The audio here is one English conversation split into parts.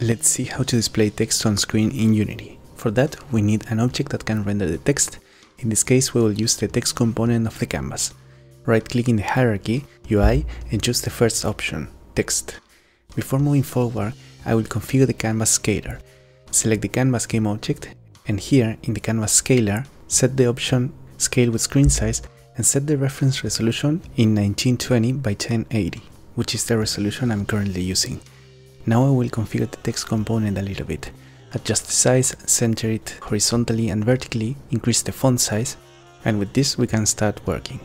Let's see how to display text on screen in Unity. For that, we need an object that can render the text. In this case, we will use the text component of the canvas. Right-click in the hierarchy, UI, and choose the first option, text. Before moving forward, I will configure the canvas scaler. Select the canvas game object, and here in the canvas scaler, set the option scale with screen size and set the reference resolution in 1920 by 1080, which is the resolution I'm currently using. Now I will configure the text component a little bit. Adjust the size, center it horizontally and vertically, increase the font size, and with this we can start working.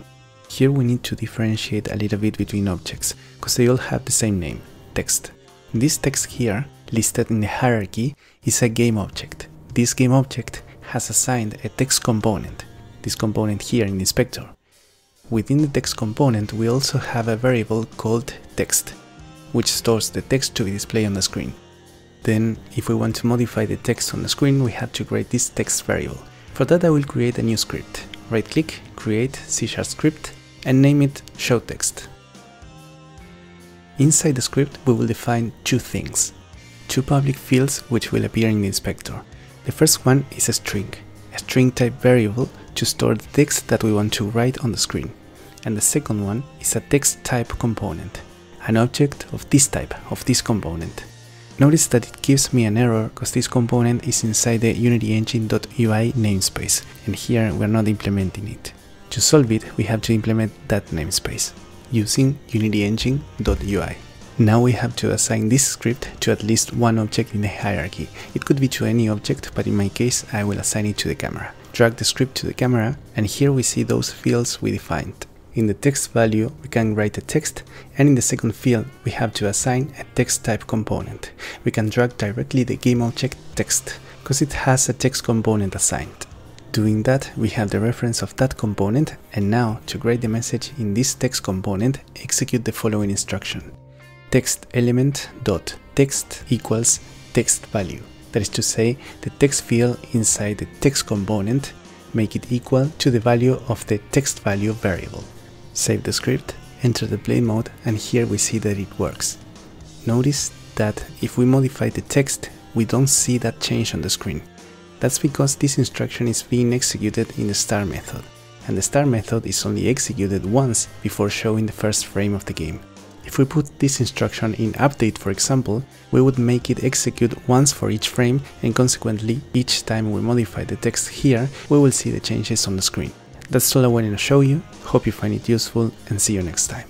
Here we need to differentiate a little bit between objects, because they all have the same name, text. This text here, listed in the hierarchy, is a game object. This game object has assigned a text component, this component here in the inspector. Within the text component we also have a variable called text, which stores the text to be displayed on the screen. Then, if we want to modify the text on the screen, we have to create this text variable. For that I will create a new script. Right click, create C script, and name it showText. Inside the script we will define two things. Two public fields which will appear in the inspector. The first one is a string, a string type variable to store the text that we want to write on the screen. And the second one is a text type component, an object of this type, of this component. Notice that it gives me an error because this component is inside the unityengine.ui namespace and here we're not implementing it. To solve it, we have to implement that namespace using unityengine.ui. Now we have to assign this script to at least one object in the hierarchy. It could be to any object, but in my case I will assign it to the camera. Drag the script to the camera and here we see those fields we defined. In the text value, we can write a text, and in the second field, we have to assign a text type component. We can drag directly the game object text, because it has a text component assigned. Doing that, we have the reference of that component, and now, to write the message in this text component, execute the following instruction. Text element dot text equals text value. That is to say, the text field inside the text component make it equal to the value of the text value variable. Save the script, enter the play mode and here we see that it works. Notice that if we modify the text, we don't see that change on the screen. That's because this instruction is being executed in the start method, and the start method is only executed once before showing the first frame of the game. If we put this instruction in update for example, we would make it execute once for each frame and consequently each time we modify the text here, we will see the changes on the screen. That's all I wanted to show you, hope you find it useful and see you next time.